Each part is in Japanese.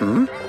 Hmm?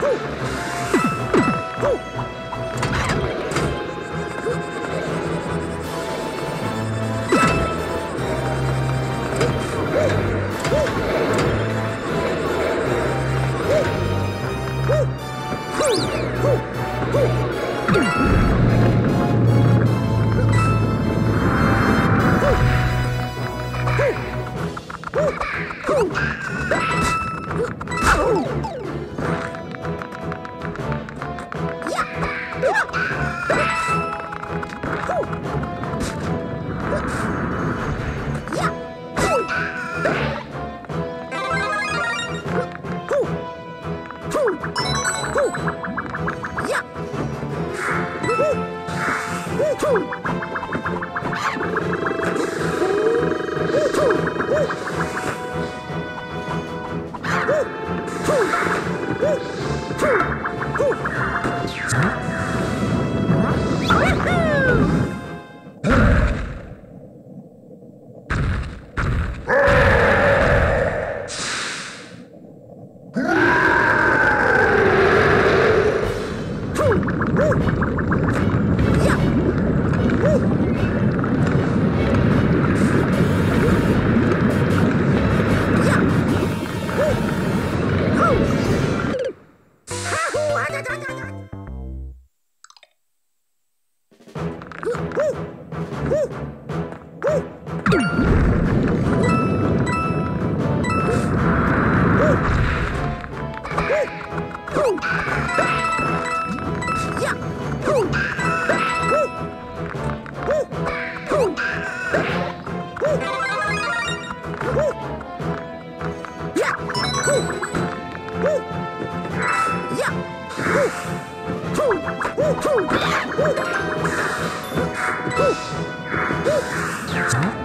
Woo! Woo! Huh?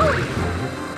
Woo!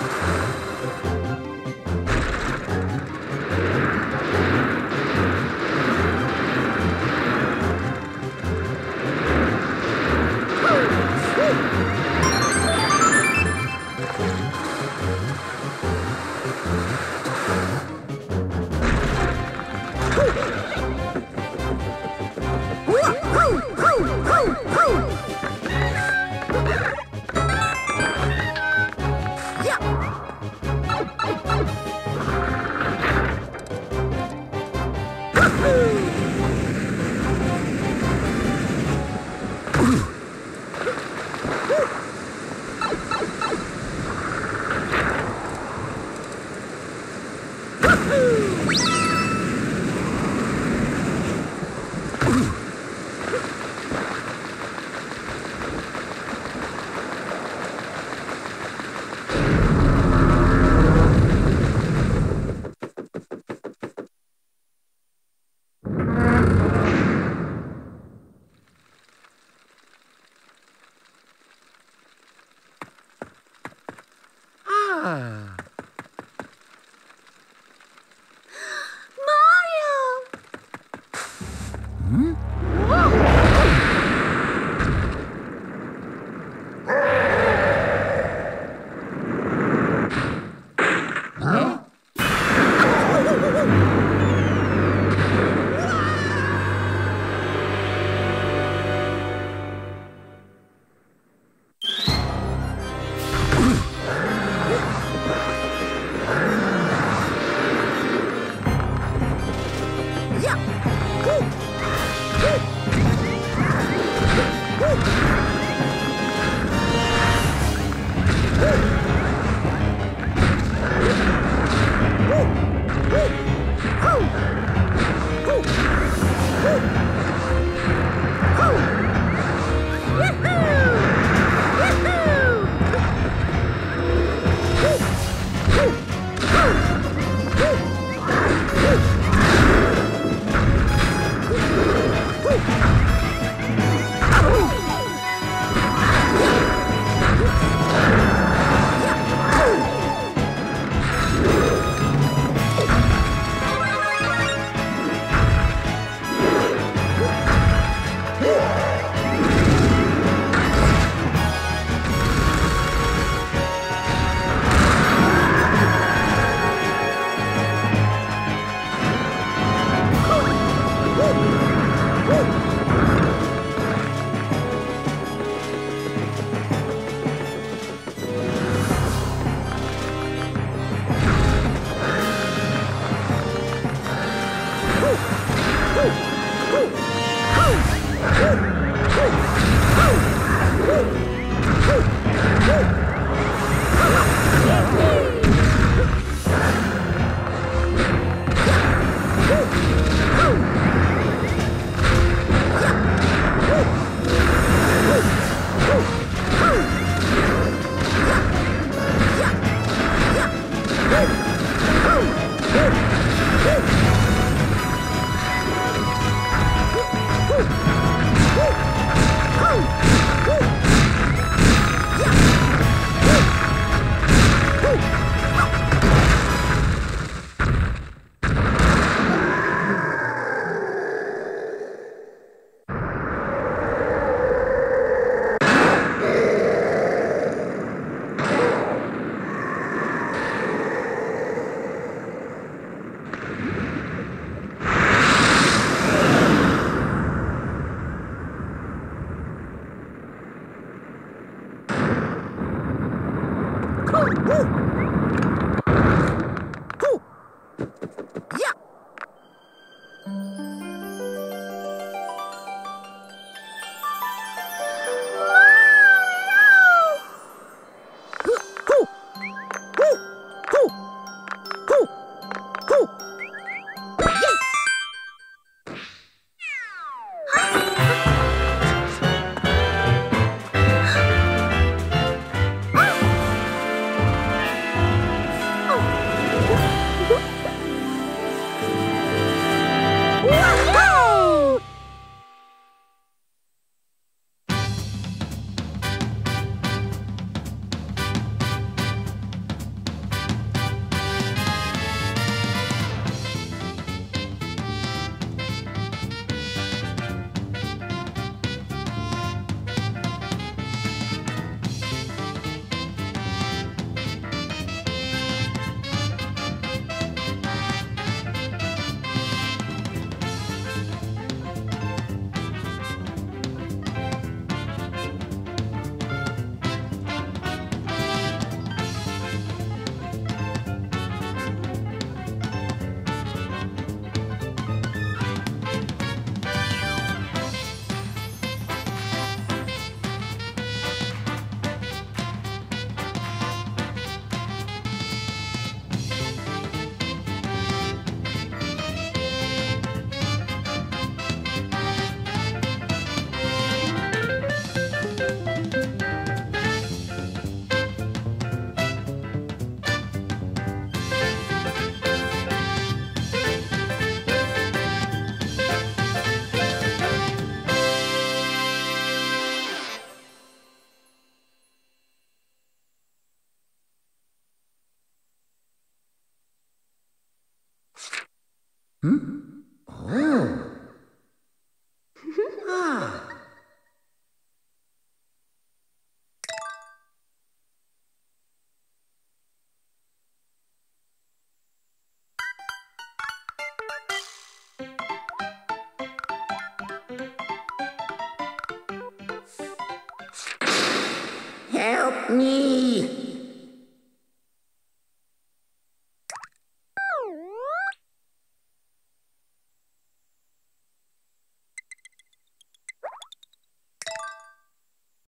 Help me!